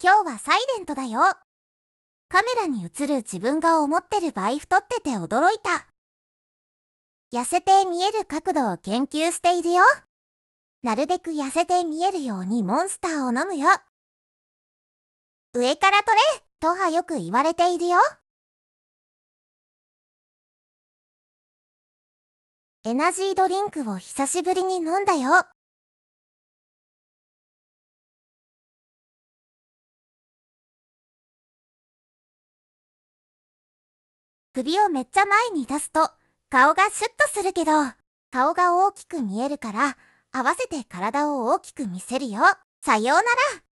今日はサイレントだよ。カメラに映る自分が思ってる倍太ってて驚いた。痩せて見える角度を研究しているよ。なるべく痩せて見えるようにモンスターを飲むよ。上から取れとはよく言われているよ。エナジードリンクを久しぶりに飲んだよ。首をめっちゃ前に出すと顔がシュッとするけど、顔が大きく見えるから合わせて体を大きく見せるよ。さようなら。